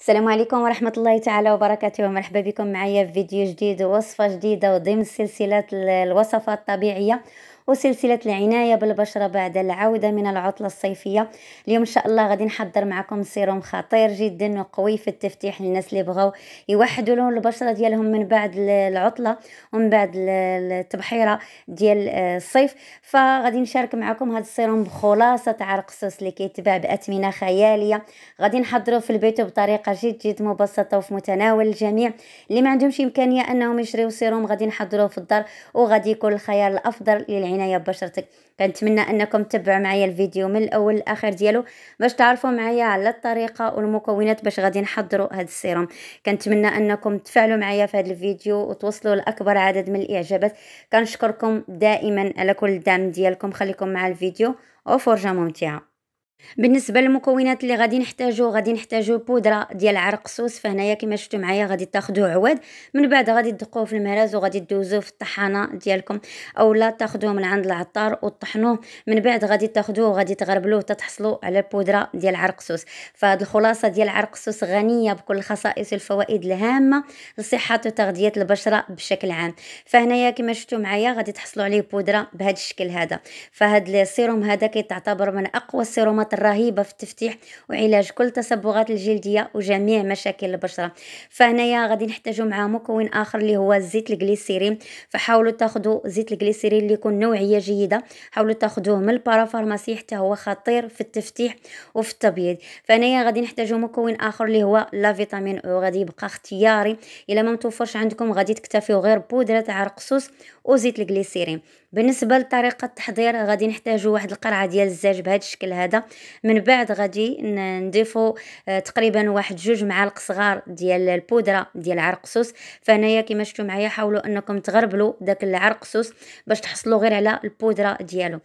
السلام عليكم ورحمة الله تعالى وبركاته. ومرحبا بكم معايا في فيديو جديد ووصفة جديدة وضمن سلسلة الوصفات الطبيعية. وسلسلة العناية بالبشرة بعد العودة من العطلة الصيفية. اليوم إن شاء الله غادي نحضر معكم سيروم خطير جدا وقوي في التفتيح للناس اللي بغاو يوحدوا لهم البشرة ديالهم من بعد العطلة ومن بعد التبحيرة ديال الصيف. فغادي نشارك معكم هذا السيروم بخلاصة عرق سوس اللي كيتباع بأثمنة خيالية. غادي نحضروه في البيت بطريقة جد جد مبسطة وفي متناول الجميع. اللي ما عندهمش إمكانية أنهم يشريو سيروم غادي نحضروه في الدار وغادي يكون الخيار الأفضل للعناية. العنايه ببشرتك كنتمنى أنكم تتبعوا معايا الفيديو من الأول للآخر ديالو باش تعرفوا معايا على الطريقة والمكونات باش غادي نحضروا هذا السيروم. كنتمنى أنكم تفعلوا معايا في هذا الفيديو وتوصلوا لأكبر عدد من الإعجابات. كنشكركم دائما على كل الدعم ديالكم. خليكم مع الفيديو. وفرجه ممتعة. بالنسبة للمكونات اللي غادي نحتاجو غادي نحتاجو بودرة ديال عرق سوس فهنايا كما شفتوا معايا غادي تاخذوا عواد. من بعد غادي تدقوه في المهراز وغادي دوزوه في الطحانة ديالكم. أولا تاخذوه من عند العطار وطحنوه من بعد غادي تاخذوه وغادي تغربلوه تتحصلوا على البودره ديال عرق سوس فهاد الخلاصة ديال عرق سوس غنية بكل الخصائص والفوائد الهامة لصحة وتغذية البشرة بشكل عام. فهنايا كما شفتوا معايا غادي تحصلوا عليه بودرة بهذا الشكل هذا. فهاد السيروم هذا كيتعتبر من أقوى السيرومات الخطوات الرهيبة في التفتيح وعلاج كل تصبغات الجلدية وجميع مشاكل البشرة. فهنايا غادي نحتاجو مع مكون آخر اللي هو زيت الجليسيرين فحاولوا تاخذوا زيت الجليسيرين اللي يكون نوعية جيدة. حاولوا تاخذوه من ال parapharmacie حتى هو خطير في التفتيح وفي التبييض. فهنايا غادي نحتاجو مكون آخر اللي هو la vitamine E غادي يبقى اختياري. إلا ما متوفرش عندكم غادي تكتفيو غير بودرة عرق سوس وزيت الجليسيرين بالنسبة لطريقة التحضير غادي نحتاجو واحد القرعة ديال الزاج بهذا الشكل هذا. من بعد غادي نضيفو آه، تقريبا واحد جوج معالق صغار ديال البودرة ديال العرقسوس فهنايا كما شفتوا معايا حاولوا أنكم تغربلوا داك العرقسوس باش تحصلوا غير على البودرة ديالو.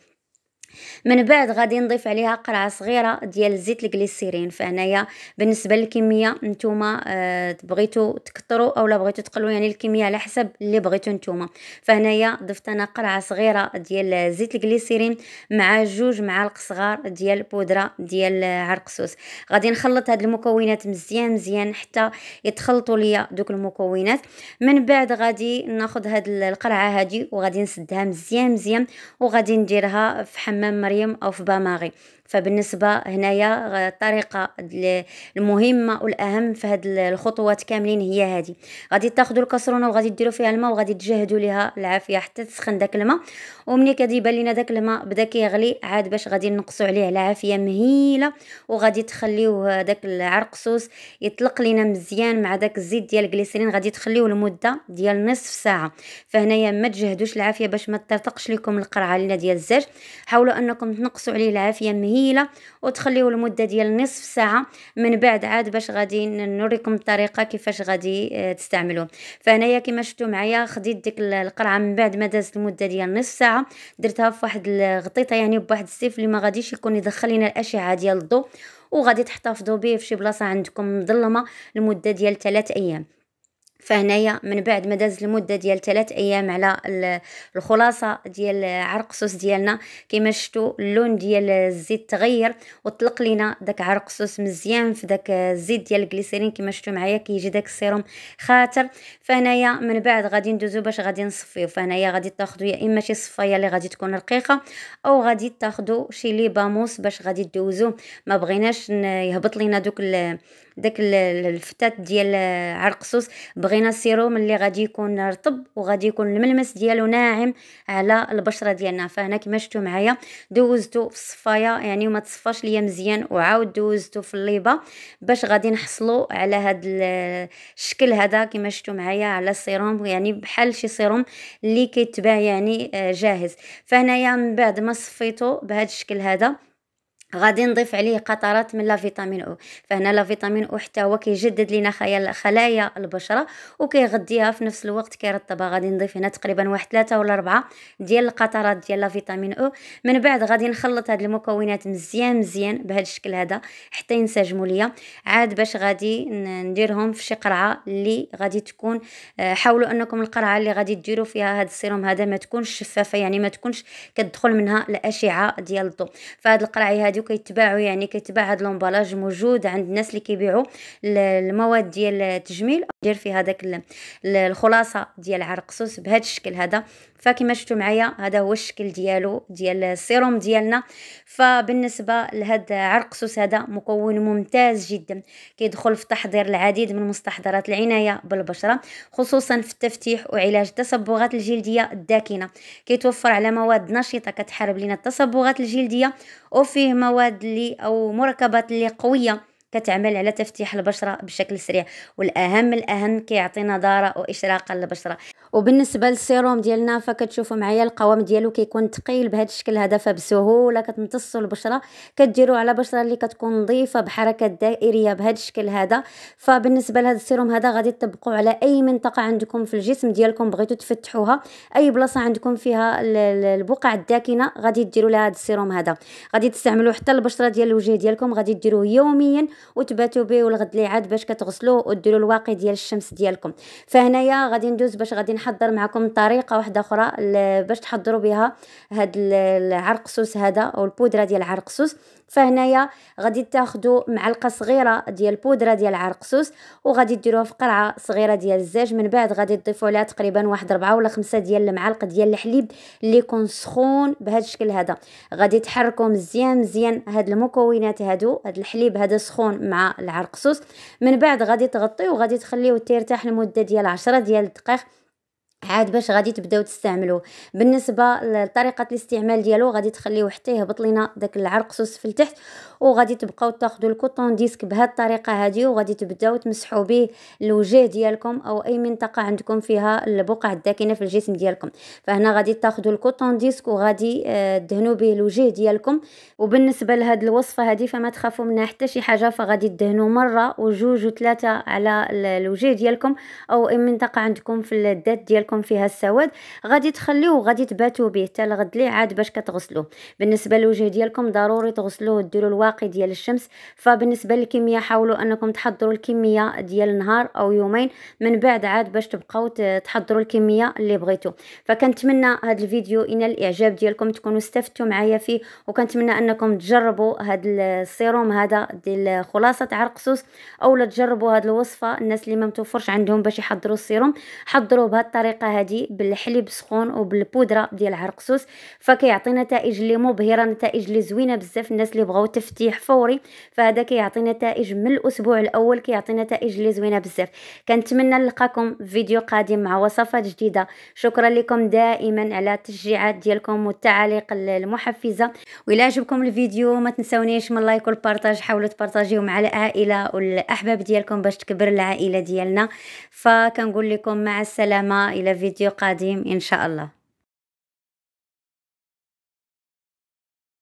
من بعد غادي نضيف عليها قرعة صغيرة ديال زيت الجليسيرين. فهنايا بالنسبة للكمية نتوما آه بغيتو تكثروا اولا بغيتو تقلوا يعني الكمية على حسب اللي بغيتو نتوما. فهنايا ضفت أنا قرعة صغيرة ديال زيت الجليسيرين مع جوج معالق صغار ديال بودرة ديال عرقسوس غادي نخلط هاد المكونات مزيان مزيان حتى يتخلطوا ليا دوك المكونات. من بعد غادي ناخذ هاد القرعة هادي وغادي نسدها مزيان مزيان وغادي نديرها في حمام حمام مريم أو في باماغي فبالنسبة هنايا الطريقة المهمه والأهم في هاد الخطوات كاملين هي هذه غادي تاخذوا الكسرونه وغادي ديروا فيها الماء وغادي تجهدوا ليها العافية حتى تسخن داك الماء. ومني كيبان لينا داك الماء بدا كيغلي عاد باش غادي نقصوا عليه العافية مهيلة. وغادي تخليوه داك العرقسوس يطلق لينا مزيان مع داك الزيت ديال الجليسرين. غادي تخليوه لمدة ديال نصف ساعة. فهنايا ما تجهدوش العافية باش ما ترتقش لكم القرعة لنا ديال الزاج حاولوا أنكم تنقصوا عليه العافية مهيلة. مهيلة وتخليوه لمده ديال نصف ساعة من بعد عاد باش غادي نوريكم الطريقة كيفاش غادي آه، تستعملوه فهنايا كما شفتوا معايا خديت ديك القرعه من بعد ما دازت المدة ديال نصف ساعة درتها في واحد الغطيطه يعني بواحد السيف اللي ما غاديش يكون يدخل لنا الأشعة ديال الضوء وغادي تحتفظوا به في شي بلاصة عندكم مظلمة لمدة ديال 3 أيام. فهنايا من بعد ما داز المدة ديال 3 أيام على الخلاصة ديال عرقسوس ديالنا كما شفتوا اللون ديال الزيت تغير وطلق لينا داك عرقسوس مزيان في داك الزيت ديال الجليسرين كما شفتوا معايا كيجي داك السيروم خاطر. فهنايا من بعد غادي ندوزو باش غادي نصفيو. فهنايا غادي تاخذوا يا إما شي صفاية اللي غادي تكون رقيقة أو غادي تاخذوا شي les bas mousse باش غادي دوزو ما بغيناش يهبط لينا دوك داك الفتات ديال عرقسوس بغينا السيروم اللي غادي يكون رطب وغادي يكون الملمس ديالو ناعم على البشرة ديالنا. فهنا كما شفتوا معايا دوزتو في الصفايه يعني وما تصفاش ليا مزيان وعاود دوزتو في les bas باش غادي نحصلوا على هاد الشكل هذا كما شفتوا معايا على السيروم يعني بحال شي سيروم اللي كيتباع يعني آه، جاهز. فهنايا من بعد ما صفيتو بهذا الشكل هذا غادي نضيف عليه قطرات من la vitamine E. فهنا la vitamine E حتى هو كيجدد لنا خلايا البشرة وكيغذيها في نفس الوقت كيرطبها. غادي نضيف هنا تقريبا واحد ثلاثة ولا أربعة ديال القطرات ديال لا فيتامين أو. من بعد غادي نخلط هاد المكونات مزيان مزيان بهذا الشكل هذا حتى ينسجموا ليا. عاد باش غادي نديرهم في شي قرعة اللي غادي تكون آه، حاولوا أنكم القرعة اللي غادي ديروا فيها هاد السيروم هذا ما تكونش شفافة يعني ما تكونش كتدخل منها الأشعة ديال الضوء. فهاد القرعة هذه هادو كيتباعوا يعني كيتباع هاد لومبالاج موجود عند الناس اللي كيبيعوا المواد ديال التجميل دير فيها داك الخلاصة ديال عرقسوس بهذا الشكل هذا. فكما شفتوا معايا؟ هذا هو الشكل ديالو ديال السيروم ديالنا. فبالنسبة لهاد عرقسوس هذا مكون ممتاز جدا. كيدخل في تحضير العديد من مستحضرات العناية بالبشرة خصوصا في التفتيح وعلاج التصبغات الجلدية الداكنة. كيتوفر على مواد نشطة كتحارب لنا التصبغات الجلدية وفيه مواد اللي أو مركبات اللي قوية. كتعمل على تفتيح البشرة بشكل سريع والأهم الأهم كيعطي نضاره واشراقه للبشرة. وبالنسبة للسيروم ديالنا فكتشوفوا معايا القوام ديالو كيكون ثقيل بهذا الشكل هذا فبسهولة كتمتصوا البشرة. كديروا على بشرة اللي كتكون نظيفة بحركات دائرية بهذا الشكل هذا. فبالنسبة لهذا السيروم هذا غادي تطبقوا على أي منطقة عندكم في الجسم ديالكم بغيتوا تفتحوها. أي بلاصة عندكم فيها البقع الداكنة غادي ديروا لها هذا السيروم هذا. غادي تستعملوا حتى البشرة ديال الوجه ديالكم غادي ديروه يوميا وتباتوا به والغد اللي عاد باش كتغسلوه وديروا الواقي ديال الشمس ديالكم. فهنايا غادي ندوز باش غادي نحضر معكم طريقة واحدة أخرى باش تحضروا بها هاد العرقسوس هذا أو البودرة ديال العرقسوس فهنايا غادي تاخذوا معلقة صغيرة ديال البودره ديال العرقسوس وغادي ديروها في قرعة صغيرة ديال الزاج. من بعد غادي تضيفوا لها تقريبا واحد ربعة ولا خمسة ديال المعالق ديال الحليب اللي يكون سخون بهذا الشكل هذا. غادي تحركوا مزيان مزيان هاد المكونات هادو هاد الحليب هذا سخون مع العرقسوس من بعد غادي تغطيه وغادي تخليه ترتاح لمدة ديال عشرة ديال الدقائق عاد باش غادي تبداو تستعملوه بالنسبة لطريقة الاستعمال ديالو غادي تخليوه حتى يهبط لينا داك العرقسوس في التحت وغادي تبقاو تاخذوا ال coton disque بهذه الطريقة هذه وغادي تبداو تمسحوا به الوجه ديالكم أو أي منطقة عندكم فيها البقع الداكنة في الجسم ديالكم. فهنا غادي تاخذوا ال coton disque وغادي تدهنوا به الوجه ديالكم. وبالنسبة لهاد الوصفة هذه فما تخافوا منها حتى شي حاجة فغادي تدهنوا مرة وجوج وثلاثه على الوجه ديالكم أو أي منطقة عندكم في الذات ديالكم. فيها السواد غادي تخليوه غادي تباتوا به حتى الغد لي عاد باش كتغسلوه بالنسبة للوجه ديالكم ضروري تغسلوه وديروا الواقي ديال الشمس. فبالنسبة للكمية حاولوا أنكم تحضروا الكمية ديال نهار أو يومين. من بعد عاد باش تبقاو تحضروا الكمية اللي بغيتو. فكنتمنى هذا الفيديو إن الإعجاب ديالكم تكونوا استفدتوا معايا فيه وكنتمنى أنكم تجربوا هذا السيروم هذا ديال خلاصة عرقسوس أو لا تجربوا هذه الوصفة. الناس اللي ما متوفرش عندهم باش يحضروا السيروم حضروه بهذه الطريقة هذه بالحليب سخون وبالبودرة ديال العرقسوس فكيعطي نتائج اللي مبهرة نتائج اللي زوينة بزاف الناس اللي بغاو تفتيح فوري. فهذا كيعطي نتائج من الأسبوع الأول كيعطي نتائج اللي زوينة بزاف. كنتمنى نلقاكم في فيديو قادم مع وصفات جديدة. شكرا لكم دائما على التشجيعات ديالكم والتعاليق المحفزة. والى عجبكم الفيديو ما تنسونيش من like وال partage حاولوا تبارطاجيو مع العائلة والأحباب ديالكم باش تكبر العائلة ديالنا. فكنقول لكم مع السلامة إلى فيديو قادم إن شاء الله.